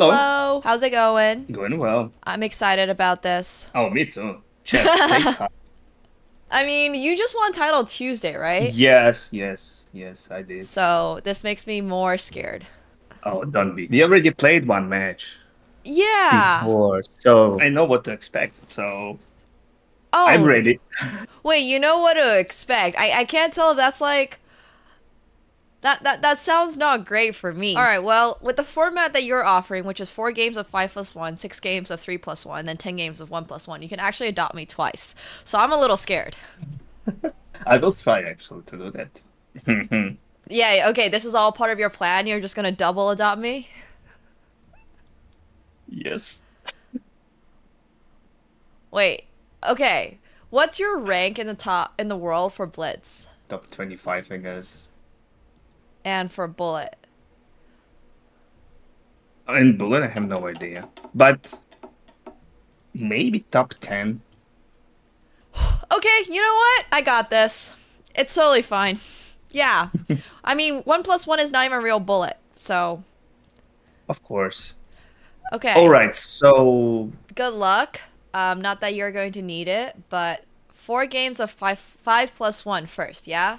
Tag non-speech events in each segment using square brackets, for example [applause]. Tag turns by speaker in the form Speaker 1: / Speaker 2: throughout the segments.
Speaker 1: Hello. How's it going?
Speaker 2: Going well.
Speaker 1: I'm excited about this.
Speaker 2: Oh, me too. Chef. [laughs]
Speaker 1: I mean, you just won title Tuesday, right?
Speaker 2: Yes, yes, yes, I did.
Speaker 1: So this makes me more scared.
Speaker 2: Oh, don't be. We already played one match
Speaker 1: Yeah.
Speaker 2: before, so I know what to expect. So
Speaker 1: Oh,
Speaker 2: I'm ready. [laughs]
Speaker 1: Wait, you know what to expect. I, I can't tell if that's like that, that that sounds not great for me. Alright, well, with the format that you're offering, which is four games of five plus one, six games of three plus one, and ten games of one plus one, you can actually adopt me twice. So I'm a little scared. [laughs]
Speaker 2: I will try actually to do that. [laughs]
Speaker 1: Yeah, okay, this is all part of your plan. You're just gonna double adopt me?
Speaker 2: yes.
Speaker 1: Wait. Okay. What's your rank in the top in the world for Blitz
Speaker 2: Top 25, I guess.
Speaker 1: And for Bullet?
Speaker 2: In Bullet, I have no idea. But maybe top 10. [sighs]
Speaker 1: Okay, you know what? I got this. It's totally fine. Yeah. [laughs] I mean, one plus one is not even a real Bullet. So,
Speaker 2: Of course.
Speaker 1: okay.
Speaker 2: All right, so
Speaker 1: Good luck. Um, not that you're going to need it, but four games of five five plus one first. Yeah.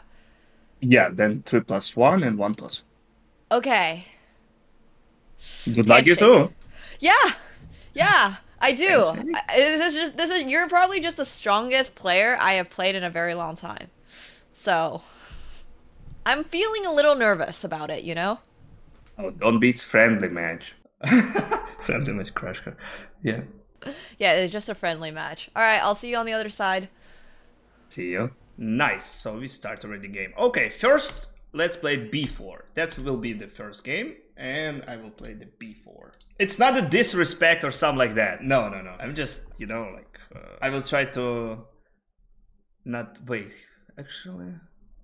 Speaker 2: Yeah, then 3 plus 1 and 1 plus
Speaker 1: Okay.
Speaker 2: Good luck, you too.
Speaker 1: Yeah, yeah, I do.
Speaker 2: Okay.
Speaker 1: I- This is just this is you're probably just the strongest player I have played in a very long time. So I'm feeling a little nervous about it, you know?
Speaker 2: Oh, don't beat [laughs] friendly match. friendly match crash card. Yeah.
Speaker 1: Yeah, it's just a friendly match. All right, I'll see you on the other side.
Speaker 2: See you. Nice. So we start already game. Okay, first let's play b4. That will be the first game, and I will play the b4. It's not a disrespect or something like that. No, no, no. I'm just, you know, like uh, I will try to not wait. Actually,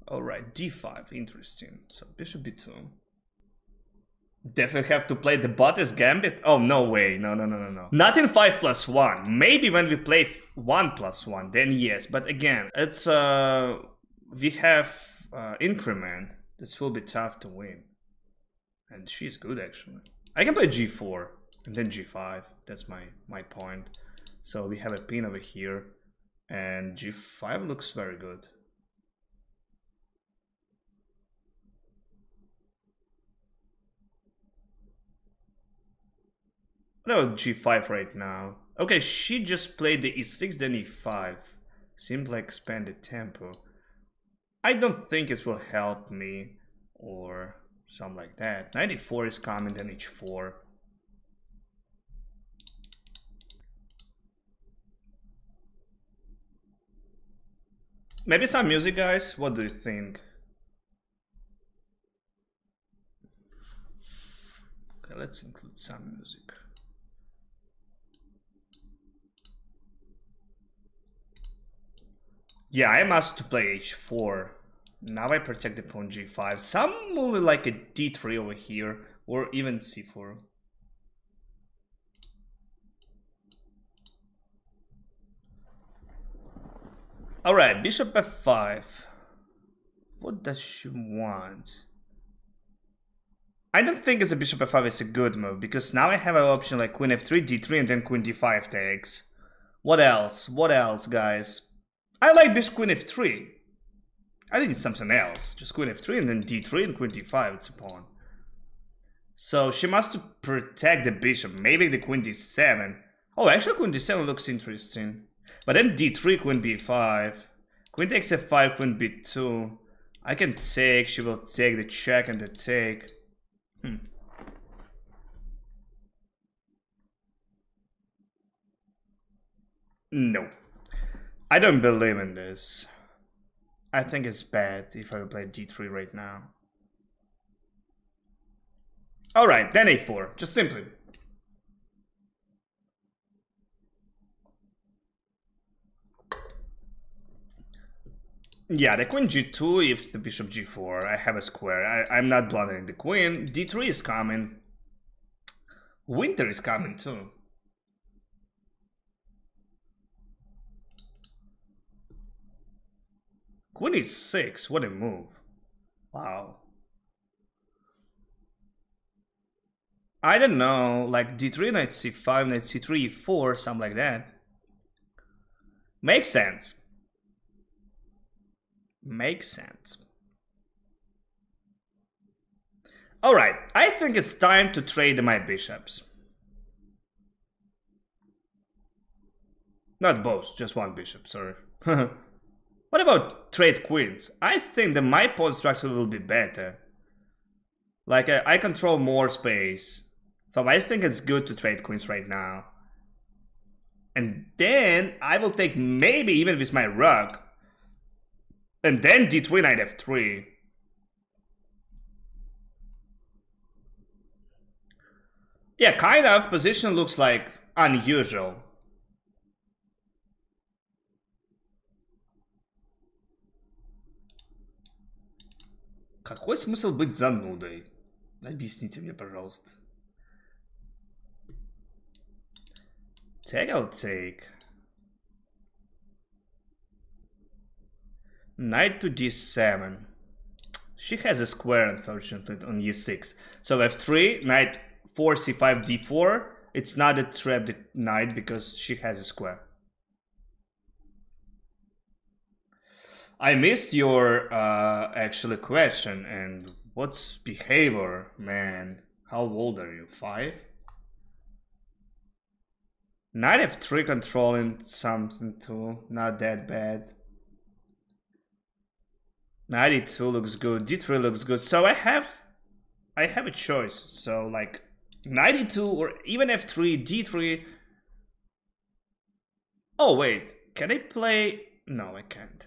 Speaker 2: all right. d5. Interesting. So bishop b2. Definitely have to play the Bottas Gambit? Oh, no way. No, no, no, no, no. Not in 5 plus 1. Maybe when we play 1 plus 1, then yes. But again, it's, uh, we have, uh, increment. This will be tough to win. And she's good, actually. I can play g4 and then g5. That's my, my point. So we have a pin over here. And g5 looks very good. No, g5 right now. Okay, she just played the e6, then e5. Seems like expanded tempo. I don't think it will help me or something like that. 94 is coming, then h4. Maybe some music, guys? What do you think? Okay, let's include some music. Yeah, I must to play h4. Now I protect the pawn g5. Some move like a d3 over here, or even c4. Alright, bishop f5. What does she want? I don't think it's a bishop f5 is a good move, because now I have an option like queen f3, d3, and then queen d5 takes. What else? What else, guys? I like bishop queen f3. I need something else. Just queen f3 and then d3 and queen d5, it's a pawn. So she must protect the bishop. Maybe the queen d7. Oh, actually queen d7 looks interesting. But then d3, queen b5. Queen takes f5, queen b2. I can take, she will take the check and the take. Hmm. I don't believe in this. I think it's bad if I play d3 right now. Alright, then a4, just simply. Yeah, the queen g2 if the bishop g4. I have a square. I, I'm not blundering the queen. d3 is coming. Winter is coming too. Queen is 6 what a move. Wow. I don't know, like d3, knight c5, knight c3, e4, something like that. Makes sense. Makes sense. Alright, I think it's time to trade my bishops. Not both, just one bishop, sorry. [laughs] what about trade queens? I think that my pawn structure will be better. Like, I, I control more space. So I think it's good to trade queens right now. And then I will take maybe even with my rook. And then d3 knight f3. Yeah, kind of. Position looks like unusual. Какой смысл быть занудой? Объясните мне, пожалуйста. Take, I'll take. Knight to d7. She has a square, unfortunately, on e6. So f3, knight 4, c5, d4. It's not a trapped knight because she has a square. I missed your uh, actually question and what's behavior, man? How old are you? Five? Knight f3 controlling something too, not that bad. Knight e2 looks good, d3 looks good. So I have, I have a choice. So like knight e2 or even f3, d3. Oh wait, can I play? No, I can't.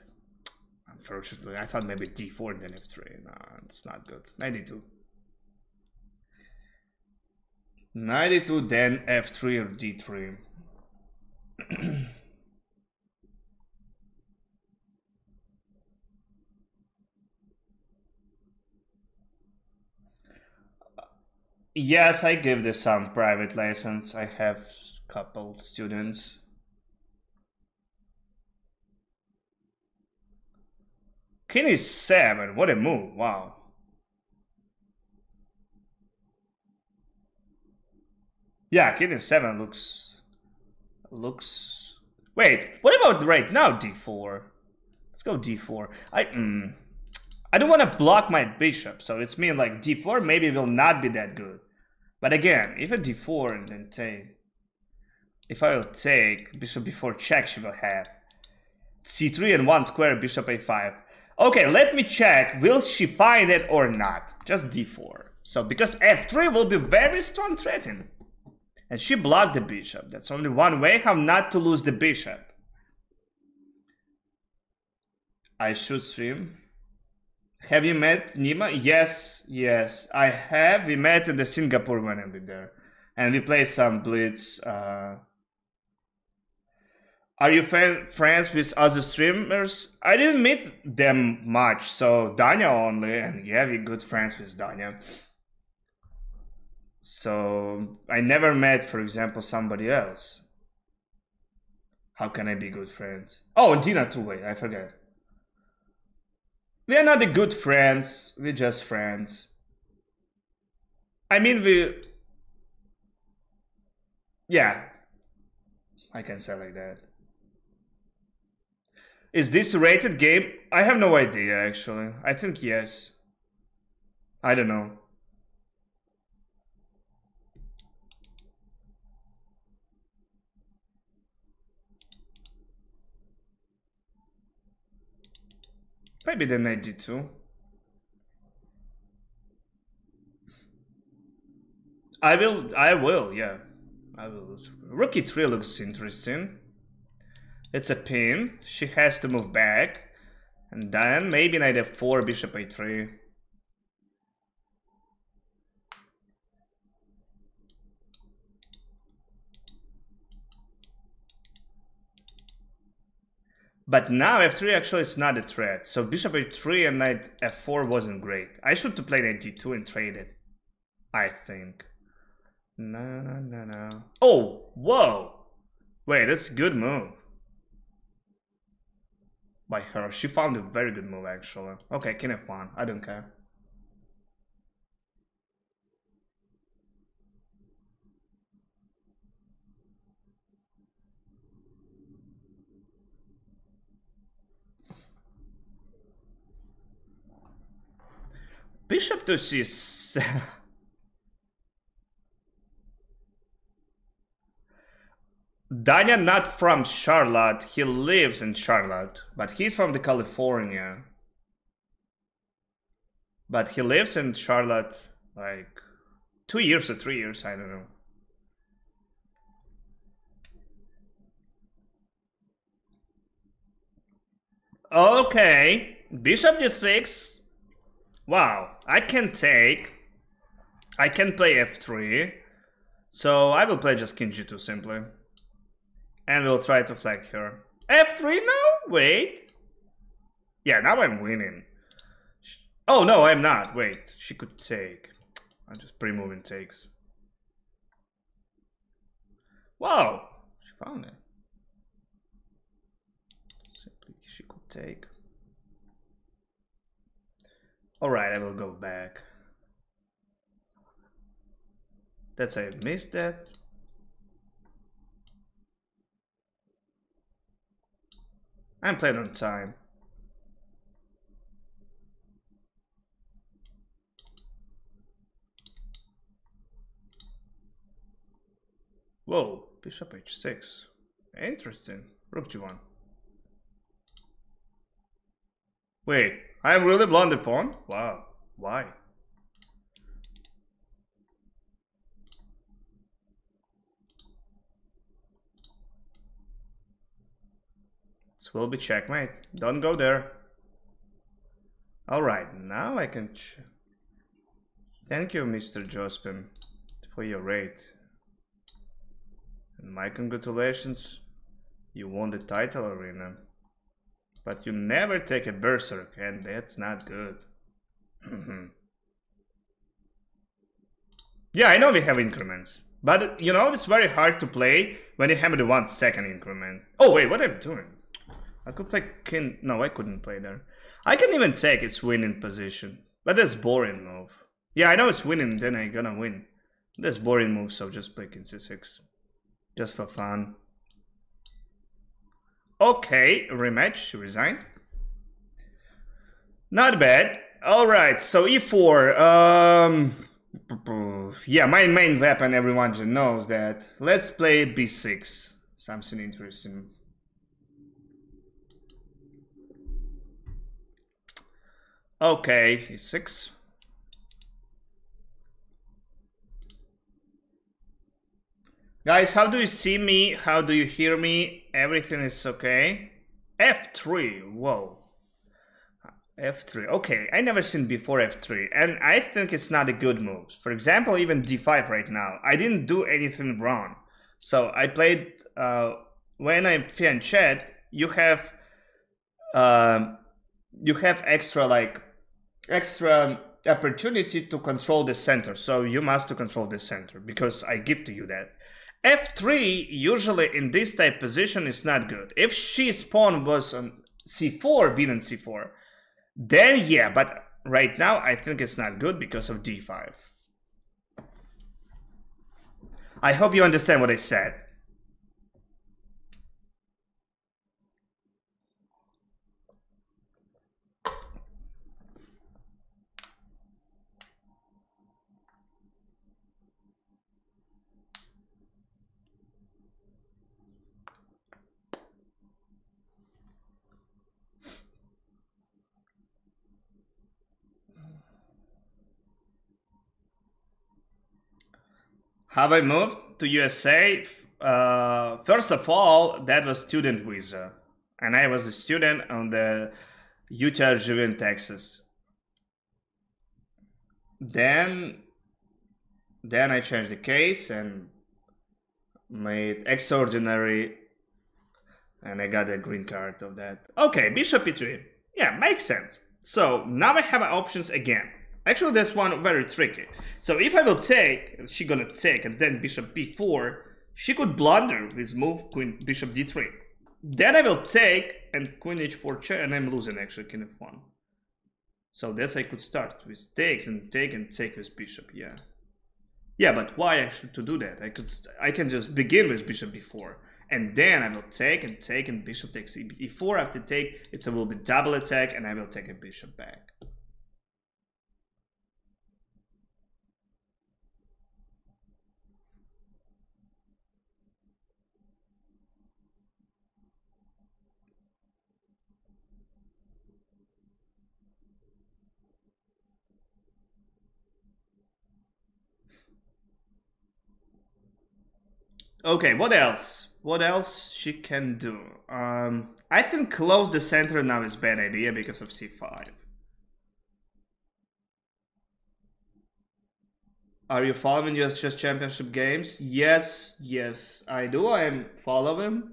Speaker 2: Unfortunately, I thought maybe d4 and then f3. No, it's not good. 92. 92, then f3 or d3. [clears throat] yes, I give this some private lessons. I have couple students. King is 7, what a move, wow. Yeah, king is 7 looks looks... Wait, what about right now d4? Let's go d4. I, mm, I don't want to block my bishop, so it's mean like d4 maybe will not be that good. But again, if a d4 and then take... If I will take bishop before check, she will have c3 and 1 square, bishop a5. Okay, let me check, will she find it or not? Just d4. So, because f3 will be very strong threaten. And she blocked the bishop. That's only one way how not to lose the bishop. I should stream. Have you met Nima? Yes, yes, I have. We met in the Singapore when I was there. And we played some Blitz. Uh... Are you friends with other streamers? I didn't meet them much, so Danya only. And yeah, we're good friends with Danya. So I never met, for example, somebody else. How can I be good friends? Oh, Dina too. Wait, I forget. We are not the good friends. We're just friends. I mean, we. Yeah, I can say like that. Is this a rated game? I have no idea actually. I think yes. I don't know. Maybe the knight d2. I will, I will, yeah. I will. Rook e3 looks interesting. It's a pin. She has to move back. And then maybe knight f4, bishop a3. But now f3 actually is not a threat. So bishop a3 and knight f4 wasn't great. I should have played knight d2 and traded. I think. No, no, no, no. Oh, whoa. Wait, that's a good move by her. She found a very good move, actually. Okay, king f1. I don't care. Bishop to c6. Daniel not from Charlotte. He lives in Charlotte, but he's from the California. But he lives in Charlotte like two years or three years, I don't know. Okay, bishop d6. Wow, I can take. I can play f3. So I will play just king g2 simply. And we'll try to flag her. f3 now? Wait. Yeah, now I'm winning. Oh, no, I'm not. Wait, she could take. I'm just pre-moving takes. Wow, she found it. Simply, she could take. Alright, I will go back. That's I missed that. I'm playing on time. Whoa, bishop h6. Interesting. Rook g1. Wait, I am really blunder pawn? Wow, why? Will be checkmate. Don't go there. Alright, now I can... Thank you, Mr. Jospin, for your raid. And my congratulations, you won the title arena. But you never take a berserk, and that's not good. [clears throat] yeah, I know we have increments. But, you know, it's very hard to play when you have the one second increment. Oh, wait, what am I doing? I could play king... No, I couldn't play there. I can even take its winning position. But that's boring move. Yeah, I know it's winning, then I'm gonna win. That's boring move, so just play king c6 just for fun. Okay, rematch, resign. Not bad. All right, so e4. Um, yeah, my main weapon, everyone knows that. Let's play b6. Something interesting. Okay, e6. Guys, how do you see me? How do you hear me? Everything is okay? F3, whoa. F3, okay, I never seen before F3, and I think it's not a good move. For example, even D5 right now, I didn't do anything wrong. So I played, uh, when I fan you have, uh, you have extra like, extra opportunity to control the center. So you must to control the center because I give to you that. F3 usually in this type position is not good. If she's pawn was on c4, being on c4, then yeah, but right now I think it's not good because of d5. I hope you understand what I said. Have I moved to USA? Uh, first of all, that was student visa, and I was a student on the Utah Juvenile, Texas. Then, then I changed the case and made extraordinary, and I got a green card of that. Okay, Bishop e3. Yeah, makes sense. So now I have options again. Actually, that's one very tricky. So if I will take, she gonna take, and then bishop b4, she could blunder with move queen bishop d3. Then I will take, and queen h4 check, and I'm losing actually king f1. So that's I could start with takes and take and take with bishop, yeah. Yeah, but why actually to do that? I could I can just begin with bishop b4 and then I will take and take and bishop takes e4 after take it's a little bit double attack and I will take a bishop back. Okay, what else? What else she can do? Um, I think close the center now is bad idea because of c5. Are you following US Chess Championship games? Yes, yes, I do. I am following.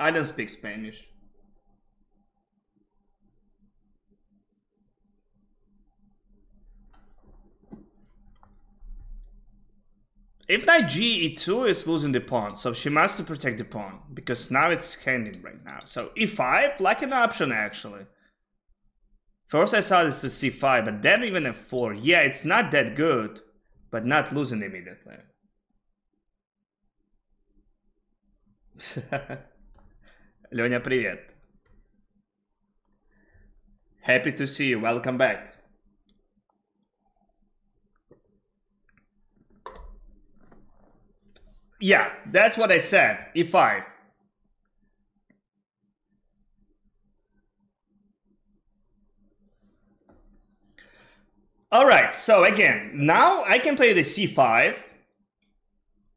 Speaker 2: I don't speak Spanish. If knight g e2 is losing the pawn, so she must protect the pawn, because now it's handing right now. So e5, like an option actually. First I saw this as c5, but then even f4. Yeah, it's not that good, but not losing immediately. [laughs] Леня, привет. Happy to see you. Welcome back. Yeah, that's what I said. E5. All right, so again, now I can play the c5.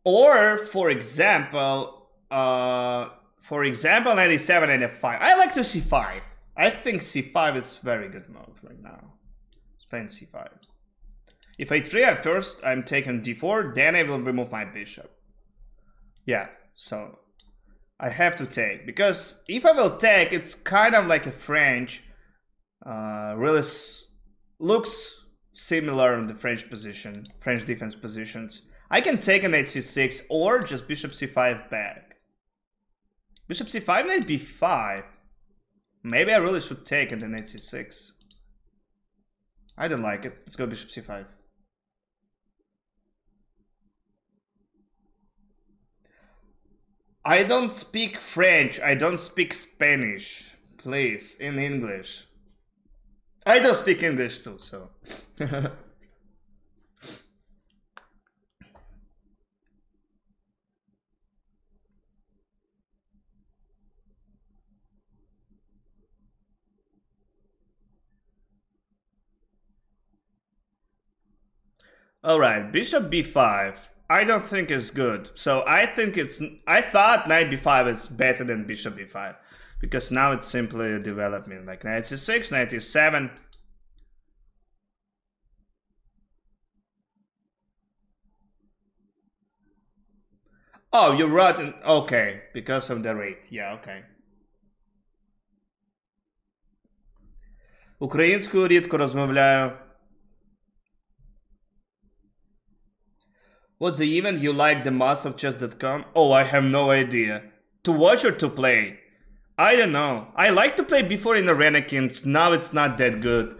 Speaker 2: Or, for example, uh, for example, 97 and f5. I like to c5. I think c5 is very good move right now. Let's play c5. If I 3 at first, I'm taking d4, then I will remove my bishop. Yeah, so I have to take. Because if I will take, it's kind of like a French. Uh, really looks similar in the French position, French defense positions. I can take an knight c6 or just bishop c5 back. Bishop c5, knight b5. Maybe I really should take it, then knight c6. I don't like it. Let's go bishop c5. I don't speak French. I don't speak Spanish. Please, in English. I don't speak English too, so. [laughs] All right, bishop b5. I don't think is good. So I think it's. I thought knight b5 is better than bishop b5 because now it's simply a development. Like knight c6, knight e7. Oh, you're right. Okay, because of the rate. Yeah, okay. Українською рідко розмовляю. What's the event you like the most of chess.com? Oh, I have no idea. To watch or to play? I don't know. I like to play before in Arena Kings. Now it's not that good.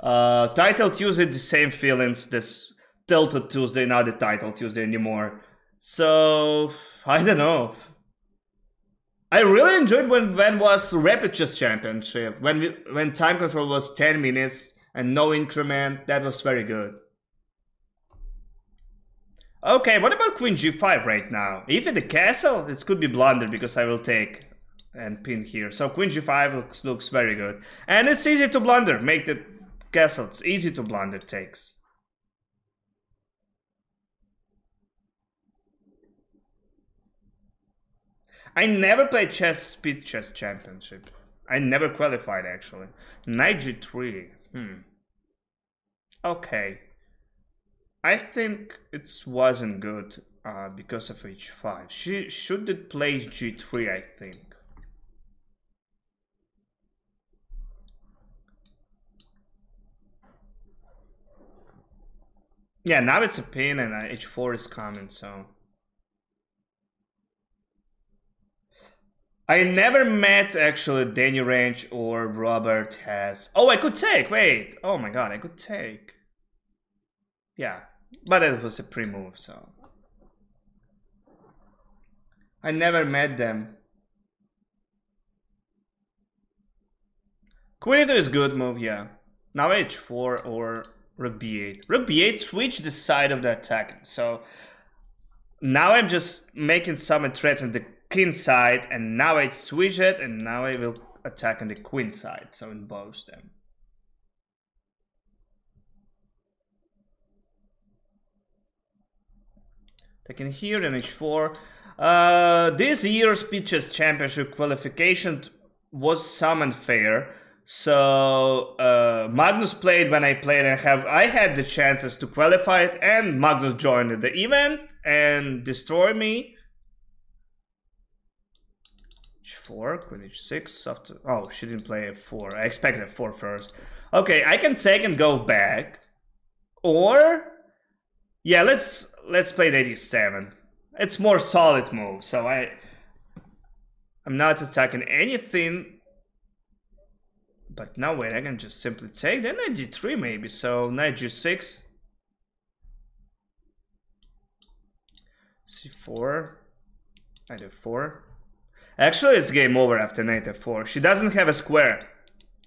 Speaker 2: Uh, title Tuesday, the same feelings. This Tilted Tuesday, not the Title Tuesday anymore. So, I don't know. I really enjoyed when when was Rapid Chess Championship. When we, when time control was 10 minutes and no increment. That was very good. Okay, what about queen g5 right now? If the castle, this could be blunder because I will take and pin here. So queen g5 looks, looks very good. And it's easy to blunder, make the castle. It's easy to blunder takes. I never played chess speed chess championship. I never qualified actually. Knight g3. Hmm. Okay. I think it wasn't good uh, because of h5. She should have played g3, I think. Yeah, now it's a pin and uh, h4 is coming, so... I never met actually Danny Rensch or Robert Hess. Oh, I could take, wait! Oh my god, I could take. Yeah, but it was a pre-move, so... I never met them. Queen e2 is good move, yeah. Now h4 or rook b8. Rook b8 switch the side of the attack. So now I'm just making some threats on the king side and now I switch it and now I will attack on the queen side. So in both them. Taking here and h4. Uh, this year's Pitches Championship qualification was some unfair. So uh, Magnus played when I played and have I had the chances to qualify it and Magnus joined the event and destroyed me. H4, queen h6 after oh she didn't play f4. I expected f4 first. Okay, I can take and go back. Or yeah, let's let's play the 87. It's more solid move, so I I'm not attacking anything. But now wait, I can just simply take then knight g3 maybe, so knight g6. c4, knight f4. Actually, it's game over after knight f4. She doesn't have a square.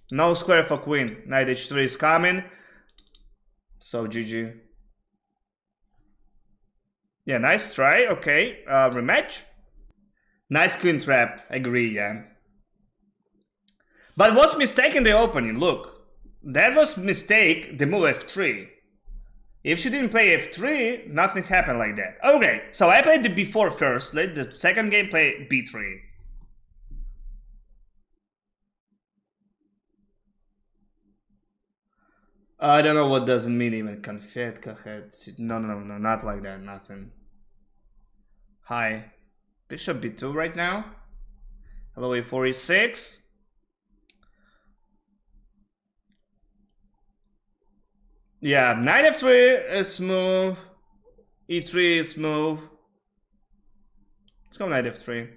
Speaker 2: No square for queen. Knight h3 is coming. So GG. Yeah, nice try. Okay, uh, rematch. Nice queen trap. Agree, yeah. But was mistake in the opening. Look, that was mistake. The move f3. If she didn't play f3, nothing happened like that. Okay, so I played the b4 first. Let the second game play b3. I don't know what doesn't mean even confetka head. No, no, no, no, not like that, nothing. Hi. Bishop b2 right now. Hello, a4 e6. Yeah, knight f3 is smooth. e3 is smooth. Let's go knight f3.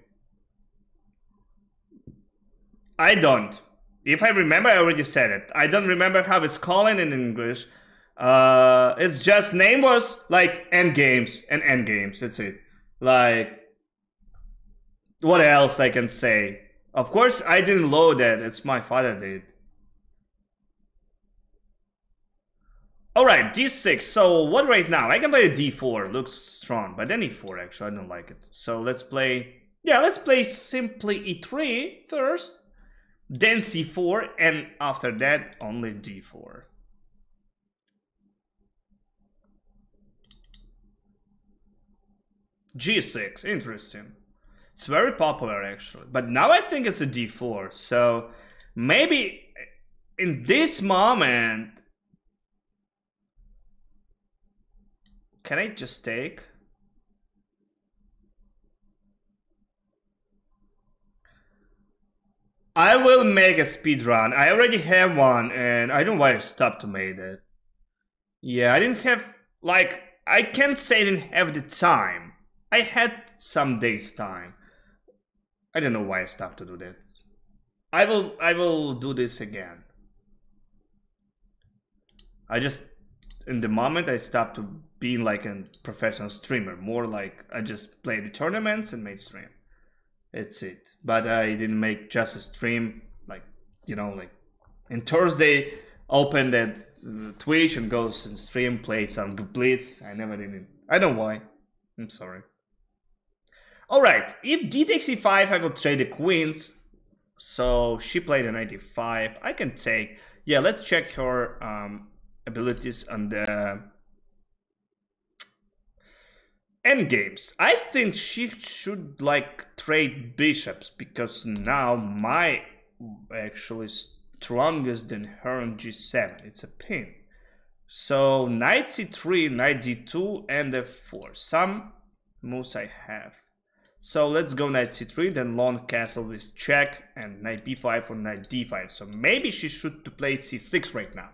Speaker 2: I don't. If I remember, I already said it. I don't remember how it's calling in English. Uh, it's just name was like end games and end games. That's it. Like, what else I can say? Of course, I didn't load it. It's my father did. Alright, d6. So, what right now? I can play a d4. Looks strong. But then e4, actually. I don't like it. So, let's play... Yeah, let's play simply e3 first then c4, and after that only d4. g6, interesting. It's very popular actually, but now I think it's a d4, so maybe in this moment, can I just take? I will make a speed run. I already have one, and I don't know why I stopped to make it. Yeah, I didn't have like I can't say I didn't have the time. I had some days time. I don't know why I stopped to do that. I will I will do this again. I just in the moment I stopped to being like a professional streamer, more like I just played the tournaments and made stream. That's it. But I didn't make just a stream, like you know, like in Thursday open that uh, Twitch and goes and stream, play some Blitz. I never did it. I don't know why. I'm sorry. Alright, if d takes e5, I will trade the queens. So she played a knight e5. I can take. Yeah, let's check her um, abilities on the endgames. I think she should like trade bishops because now my actually strongest than her on g7. It's a pin. So knight c3, knight d2, and f4. Some moves I have. So let's go knight c3, then long castle with check, and knight b5 or knight d5. So maybe she should to play c6 right now.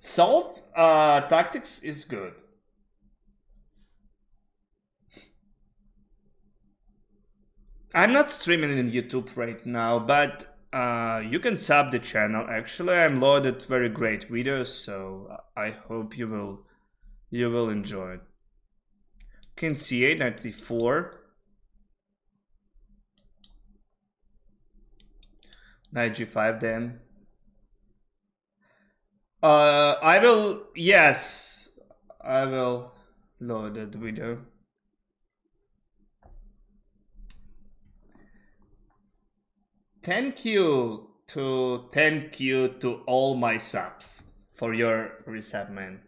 Speaker 2: Solve uh, tactics is good. I'm not streaming in YouTube right now, but uh, you can sub the channel. Actually, I'm loaded very great videos, so I hope you will you will enjoy it. King c8, 94. Knight g5 then. Uh, I will, yes, I will load the video. Thank you, to thank you to all my subs for your resettlement.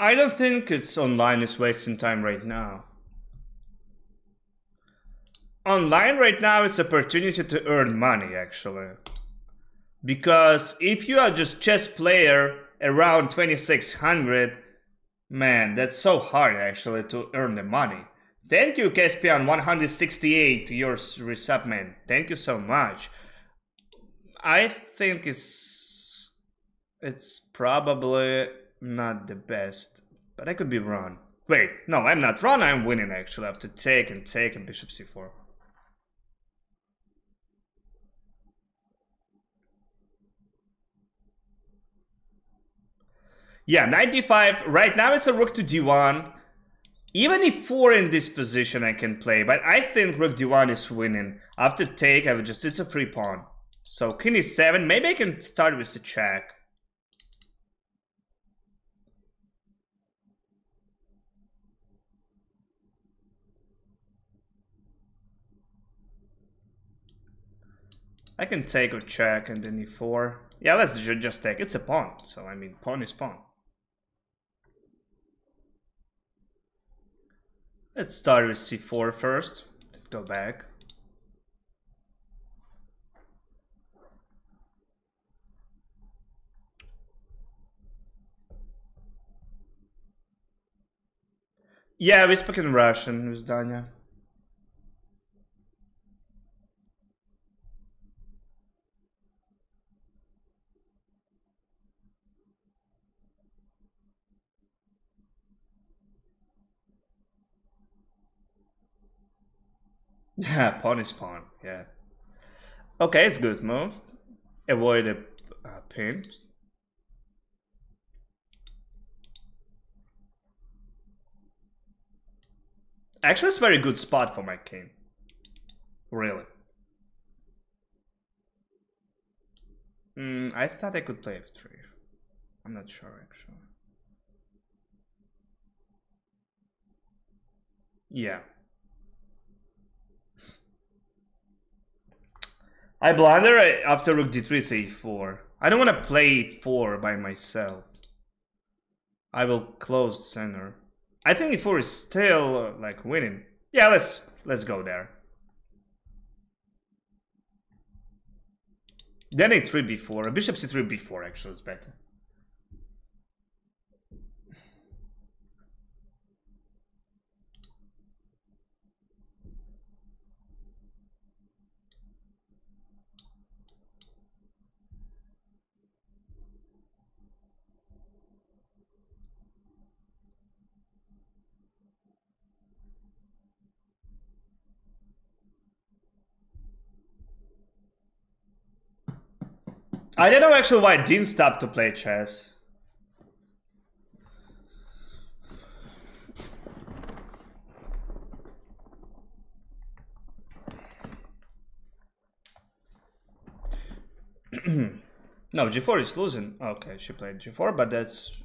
Speaker 2: I don't think it's online is wasting time right now. Online right now is opportunity to earn money actually. Because if you are just chess player around 2600, man, that's so hard actually to earn the money. Thank you Caspian 168 your resubment. Thank you so much. I think it's it's probably not the best, but I could be wrong. Wait, no, I'm not wrong, I'm winning actually. I have to take and take and bishop c4. Yeah, 95. Right now it's a rook to d1. Even if 4 in this position I can play, but I think rook d1 is winning. After take, I would just, it's a free pawn. So king e7, maybe I can start with a check. I can take or check and then e4. Yeah, let's just take. It's a pawn, so I mean, pawn is pawn. Let's start with c4 first. Go back. Yeah, we speak in Russian with Danya. Yeah, pawn is pawn. Yeah. Okay, it's good move. Avoid a uh, pin. Actually, it's a very good spot for my king. Really. Mm, I thought I could play f3. I'm not sure actually. Yeah. I blunder after rook d3 c4. I don't want to play 4 by myself. I will close center. I think e4 is still uh, like winning. Yeah, let's let's go there. Then a3 b4. Bishop c3 b4 actually is better. I don't know actually why Dean stopped to play chess. [clears throat] no, g4 is losing. Okay, she played g4, but that's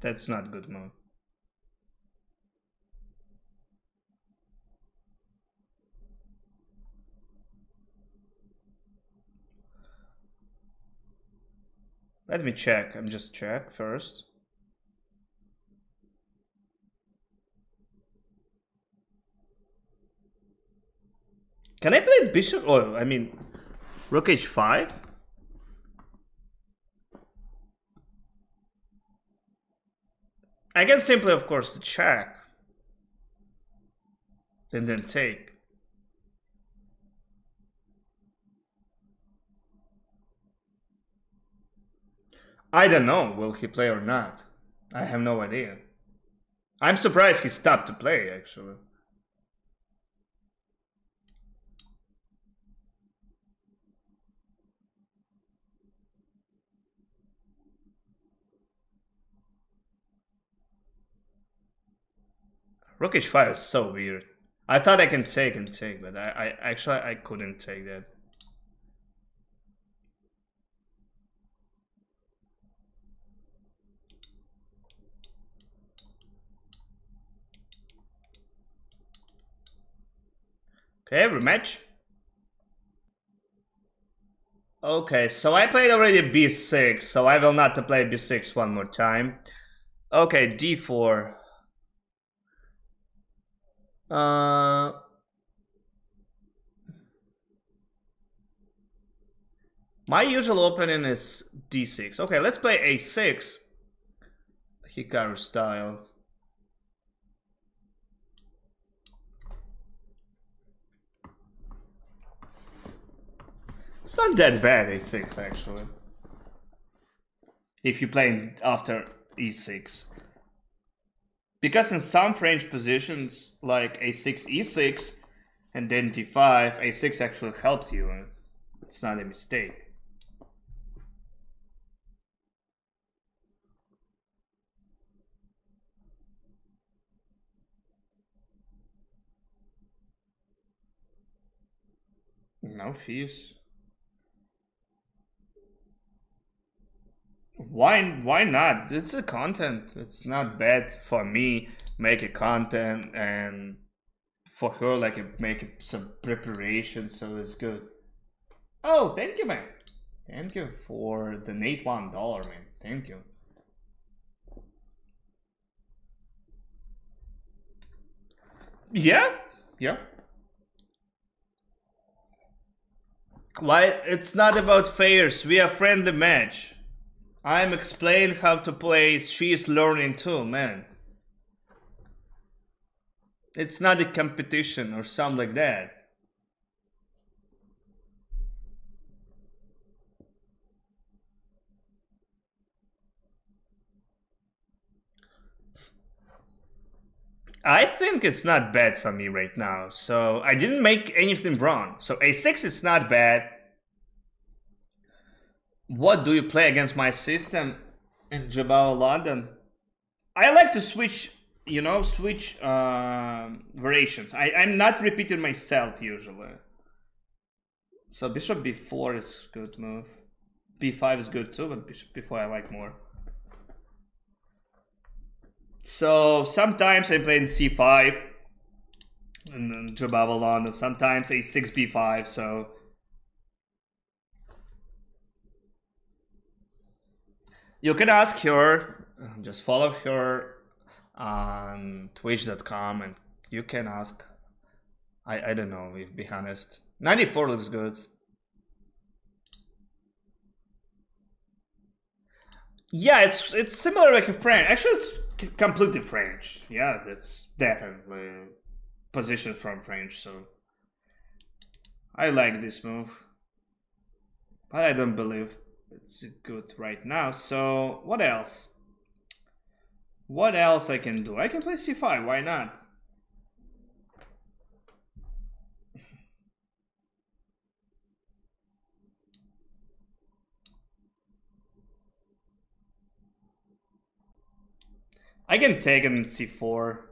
Speaker 2: that's not good move. Let me check. I'm just check first. Can I play bishop? Oh, I mean, rook h5? I can simply, of course, check. And then take. I don't know, will he play or not? I have no idea. I'm surprised he stopped to play, actually. Rook h5 is so weird. I thought I can take and take, but I, I actually I couldn't take that. Okay, rematch. Okay, so I played already b6, so I will not play b6 one more time. Okay, d4. Uh... My usual opening is d6. Okay, let's play a6. Hikaru style. It's not that bad, a6 actually. If you play after e6. Because in some French positions, like a6, e6, and then d5, a6 actually helped you. It's not a mistake. No fees. Why why not? It's a content. It's not bad for me make a content and for her like make some preparation so it's good. Oh, thank you man. Thank you for the Nate one dollar man. Thank you. Yeah, yeah. Why it's not about fairs, we are friendly match. I'm explaining how to play, she's learning too, man. It's not a competition or something like that. I think it's not bad for me right now. So I didn't make anything wrong. So a6 is not bad what do you play against my system in Jobava London? I like to switch, you know, switch uh, variations. I, I'm not repeating myself usually. So bishop b4 is good move. b5 is good too, but bishop b4 I like more. So sometimes I play in c5 and then Jobava London. Sometimes a6 b5. So you can ask her, just follow her on twitch.com and you can ask. I, I don't know, if be honest. 94 looks good. Yeah, it's it's similar like a French. Actually, it's completely French. Yeah, that's definitely position from French. So I like this move, but I don't believe it's good right now. So what else? What else I can do? I can play c5, why not? I can take it in c4.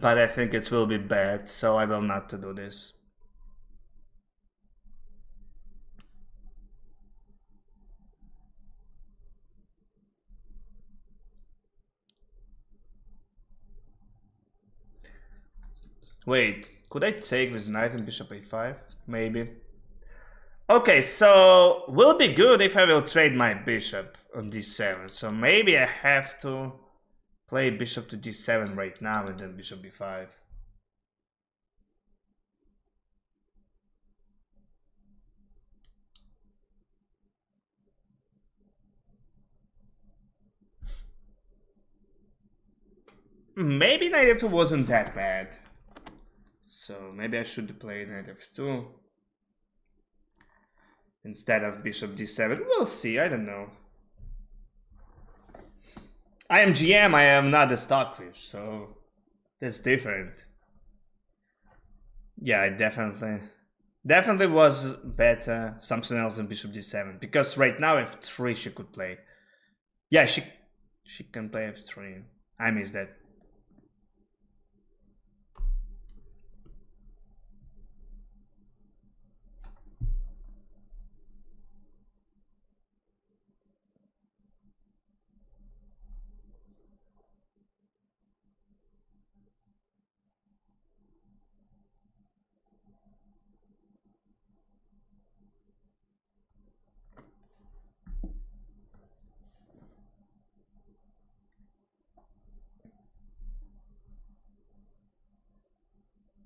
Speaker 2: But I think it will be bad, so I will not to do this. Wait, could I take with knight and bishop a5? Maybe. Okay, so will be good if I will trade my bishop on d7. So maybe I have to play bishop to d7 right now and then bishop b5. Maybe knight f2 wasn't that bad. So maybe I should play knight f2 instead of bishop d7. We'll see, I don't know. I am GM, I am not a stockfish, so that's different. Yeah, definitely. Definitely was better something else than bishop d7 because right now f3 she could play. Yeah, she she can play f3. I miss that.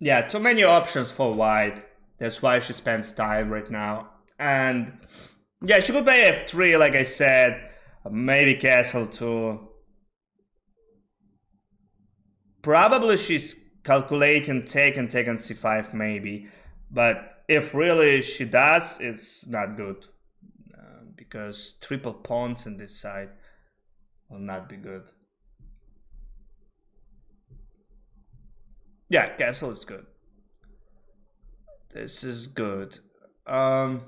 Speaker 2: Yeah, too many options for white. That's why she spends time right now. And yeah, she could play f3, like I said. Maybe castle too. Probably she's calculating take and take on c5 maybe. But if really she does, it's not good. Uh, because triple pawns in this side will not be good. Yeah, castle is good. This is good. Um,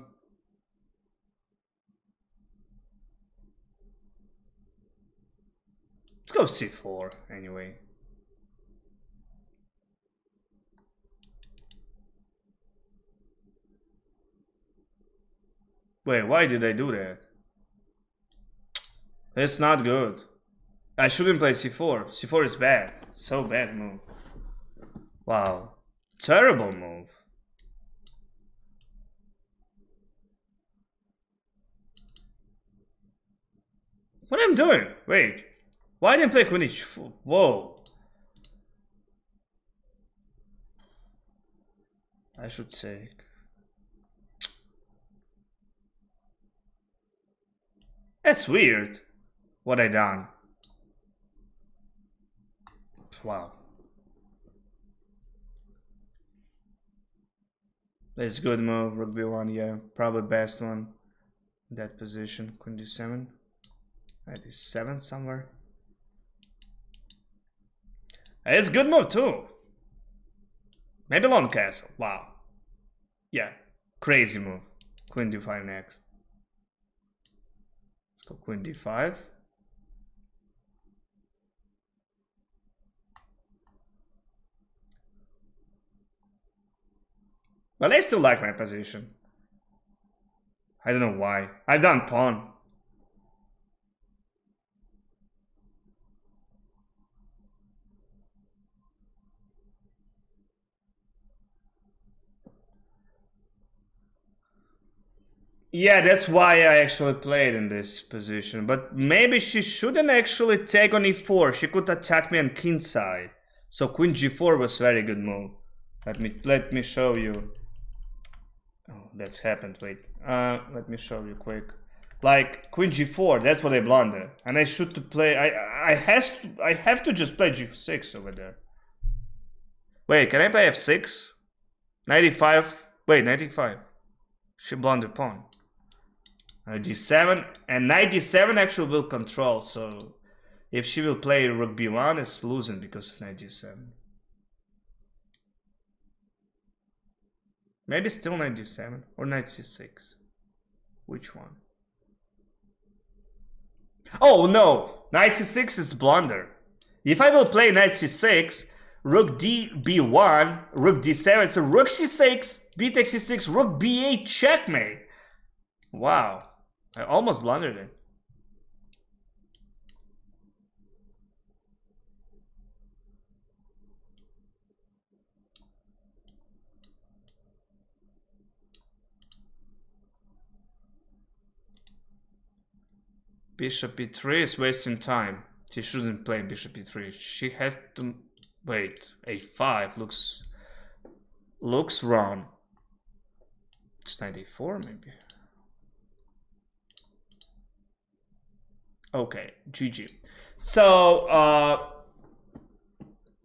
Speaker 2: let's go c4 anyway. Wait, why did I do that? It's not good. I shouldn't play c4. c4 is bad. So bad move. Wow. Terrible move. What am I doing? Wait. Why didn't play Queen h4? Whoa. I should say. That's weird. What I done. Wow. That's a good move, rook b1, yeah. Probably best one. That position, queen d7. Knight d7 somewhere. It's a good move too. Maybe long castle, wow. Yeah, crazy move. Queen d5 next. Let's go queen d5. But I still like my position. I don't know why. I've done pawn. Yeah, that's why I actually played in this position. But maybe she shouldn't actually take on e4. She could attack me on king side. So queen g4 was very good move. Let me let me show you. Oh, that's happened. Wait. Uh, let me show you quick. Like queen g4, that's what I blunder, and I should to play. I I has to, I have to just play g6 over there. Wait, can I play f6? 95. Wait, 95. She blundered pawn. Uh, g7 and 97 actually will control. So if she will play rook b1, it's losing because of 97. Maybe still 97 or 96. Which one? Oh no, 96 is blunder. If I will play 96, rook d b1, rook d7, so rook c6, b takes c6, rook b8, checkmate. Wow, I almost blundered it. Bishop e3 is wasting time. She shouldn't play bishop e3. She has to wait. a5 looks looks wrong. It's 94 maybe. Okay, GG. So uh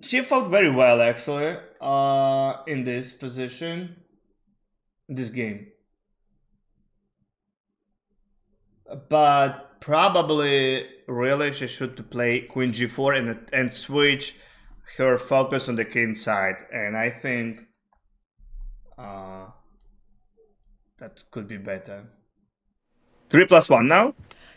Speaker 2: she fought very well actually uh in this position this game. But probably really she should play queen g4 and and switch her focus on the king side and i think uh that could be better. Three plus one now.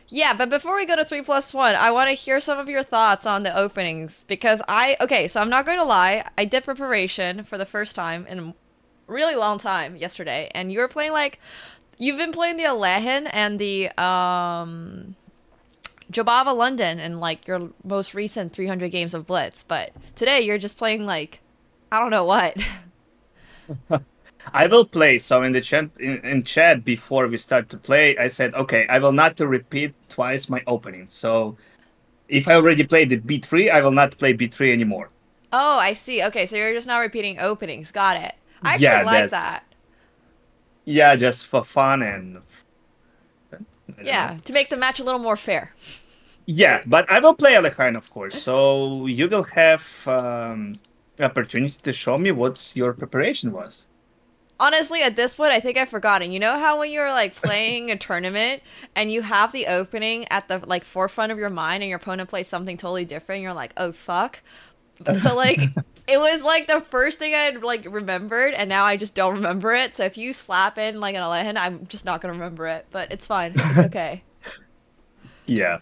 Speaker 1: Yeah, but before we go to three plus one, I want to hear some of your thoughts on the openings because I okay, so I'm not going to lie, I did preparation for the first time in a really long time yesterday, and you were playing like you've been playing the Alekhine and the um Jobava London in like your most recent 300 games of Blitz, but today you're just playing like I don't know what. [laughs]
Speaker 2: I will play. So in the chat, in, in, chat before we start to play, I said, okay, I will not to repeat twice my opening. So if I already played the B3, I will not play B3 anymore.
Speaker 1: Oh, I see. Okay, so you're just now repeating openings. Got it. I actually yeah, like that.
Speaker 2: Yeah, just for fun and.
Speaker 1: Yeah, to make the match a little more fair.
Speaker 2: Yeah, but I will play Alekhine, of course. So you will have um, opportunity to show me what your preparation was
Speaker 1: honestly, at this point, I think I've forgotten. You know how when you're like [laughs] playing a tournament and you have the opening at the like forefront of your mind, and your opponent plays something totally different, you're like, oh fuck. So [laughs] like, it was like the first thing I like remembered, and now I just don't remember it. So if you slap in like an Alekhine, I'm just not gonna remember it. But it's fine. It's [laughs] okay.
Speaker 2: yeah.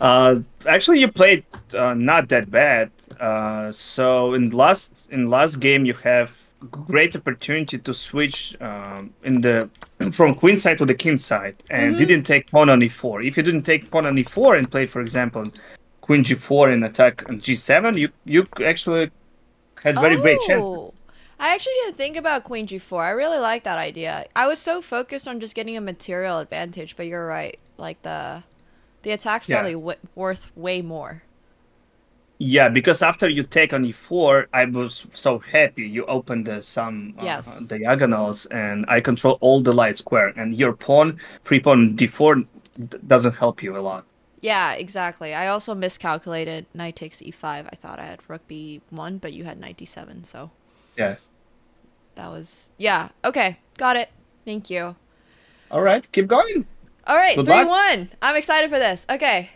Speaker 2: Uh, actually, you played uh, not that bad. Uh, so in last in last game, you have great opportunity to switch um, in the [clears throat] from queen side to the king side and mm-hmm. didn't take pawn on e4. If you didn't take pawn on e4 and play, for example, queen g4 and attack on g7, you you actually had very oh. great chances.
Speaker 1: I actually didn't think about queen g4. I really like that idea. I was so focused on just getting a material advantage, but you're right. Like the the attack's probably yeah. w- worth way more.
Speaker 2: Yeah, because after you take on e4, I was so happy. You opened uh, some uh, yes. diagonals, and I control all the light square. And your pawn, free pawn d4, doesn't help you a lot.
Speaker 1: Yeah, exactly. I also miscalculated knight takes e5. I thought I had rook b1, but you had knight d7. So
Speaker 2: yeah,
Speaker 1: that was yeah. Okay, got it. Thank you.
Speaker 2: All right, keep going.
Speaker 1: All right, Good three luck. one. I'm excited for this. Okay.